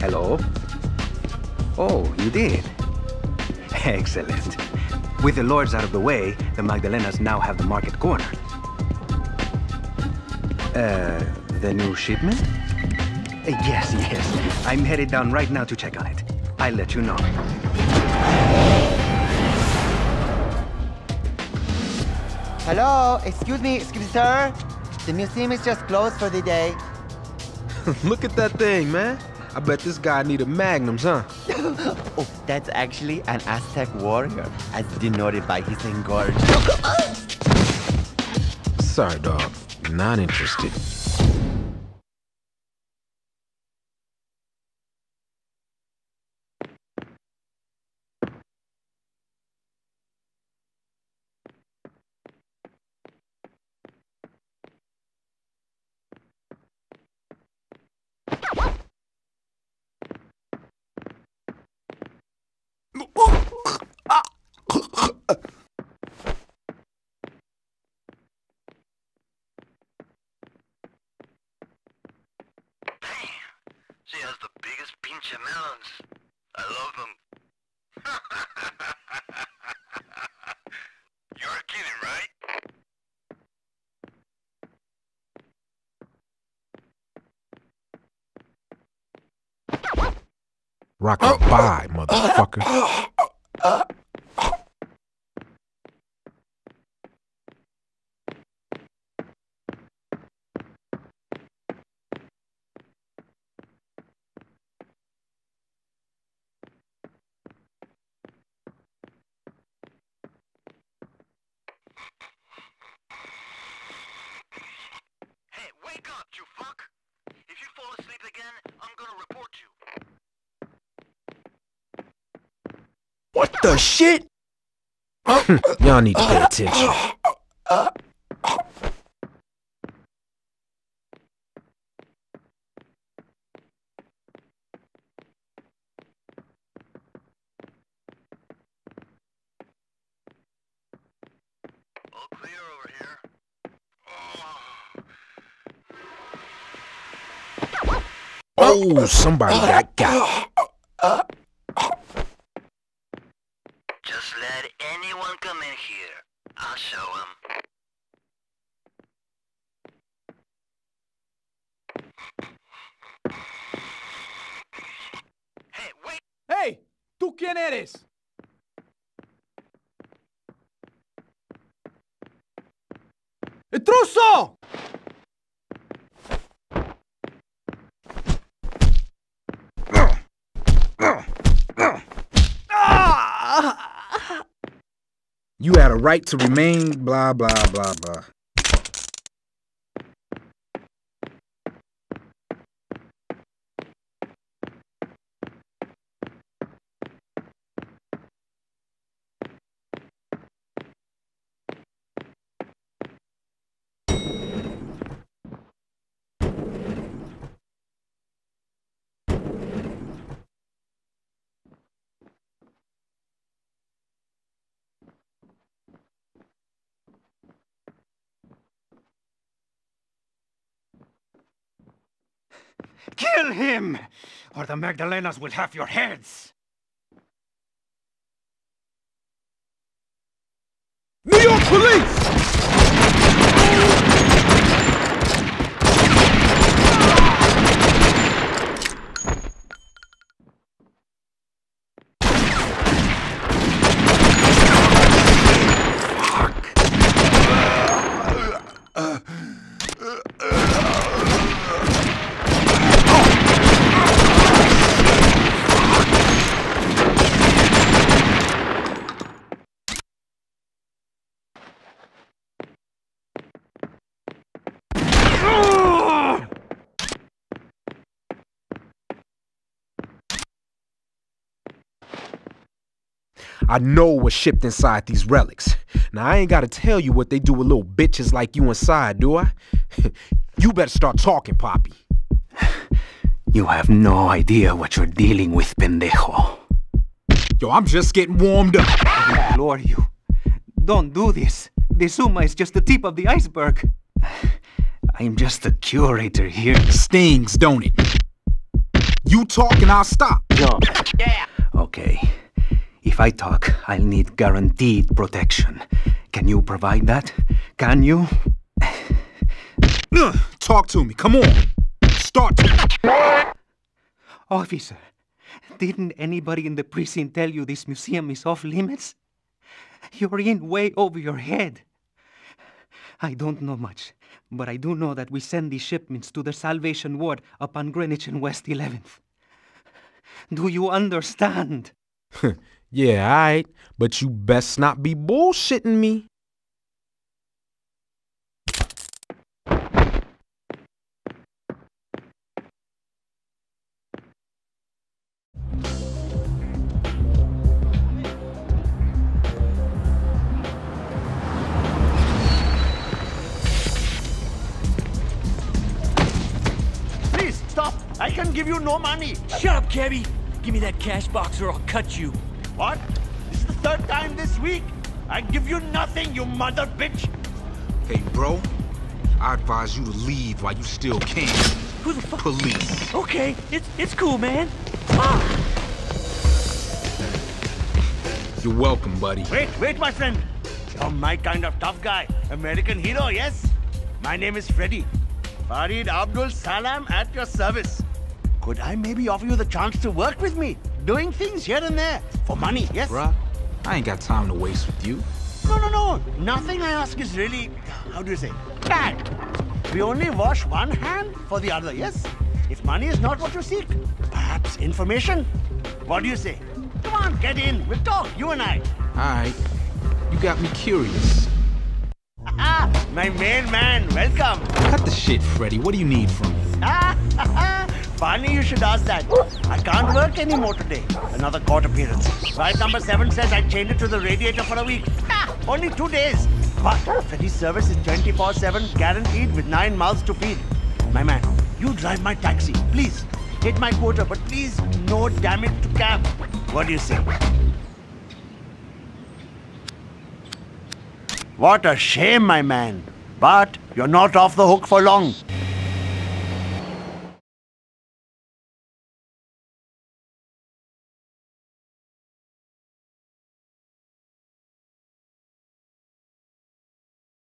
Hello? Oh, you did? Excellent. With the lords out of the way, the Magdalenas now have the market corner. Uh, the new shipment? Uh, yes, yes. I'm headed down right now to check on it. I'll let you know. Hello, excuse me, excuse me, sir. The museum is just closed for the day. Look at that thing, man. I bet this guy needed magnums, huh? oh, that's actually an Aztec warrior, as denoted by his engorged. Sorry, dog. Not interested. Biggest pinche melons. I love them. You're kidding, right? Rock a oh. bye, motherfucker. Hey, wake up, you fuck! If you fall asleep again, I'm gonna report you. What the shit? Y'all need to pay attention. All clear over here. Oh, somebody got got. just let anyone come in here. I'll show them. Hey, wait! ¡Hey! ¿Tú quién eres? ¡Intruso! You had a right to remain, blah, blah, blah, blah. Kill him! Or the Magdalenas will have your heads! New York Police! I know what's shipped inside these relics. Now, I ain't gotta tell you what they do with little bitches like you inside, do I? you better start talking, Poppy. You have no idea what you're dealing with, pendejo. Yo, I'm just getting warmed up. I implore you. Don't do this. The Zuma is just the tip of the iceberg. I'm just a curator here. Stings, don't it? You talk and I'll stop. Jump. Yeah. Okay. If I talk, I'll need guaranteed protection. Can you provide that? Can you? Talk to me. Come on. Start. Officer, didn't anybody in the precinct tell you this museum is off limits? You're in way over your head. I don't know much, but I do know that we send these shipments to the Salvation Ward up on Greenwich and West 11th. Do you understand? yeah, alright. But you best not be bullshitting me. Please, stop. I can give you no money. Shut up, cabbie! Give me that cash box or I'll cut you. What? This is the third time this week. I give you nothing, you mother bitch. Hey, bro. I advise you to leave while you still can. Who the fuck? Police. Okay, it's it's cool, man. Ah! You're welcome, buddy. Wait, wait, my friend. You're my kind of tough guy. American hero, yes? My name is Freddy. Farid Abdul Salam at your service. Could I maybe offer you the chance to work with me? Doing things here and there. For money, yes? Bruh, I ain't got time to waste with you. No, no, no. Nothing I ask is really, how do you say, bad. We only wash one hand for the other, yes? If money is not what you seek, perhaps information. What do you say? Come on, get in. We'll talk, you and I. Alright. You got me curious. Ah, my main man, welcome. Cut the shit, Freddy. What do you need from me? Funny you should ask that. I can't work anymore today. Another court appearance. Flight number seven says I chained it to the radiator for a week. Ah, only two days. But Freddy's service is 24-7, guaranteed with nine mouths to feed. My man, you drive my taxi, please. Hit my quota, but please no damage to cab. What do you say? What a shame, my man. But you're not off the hook for long.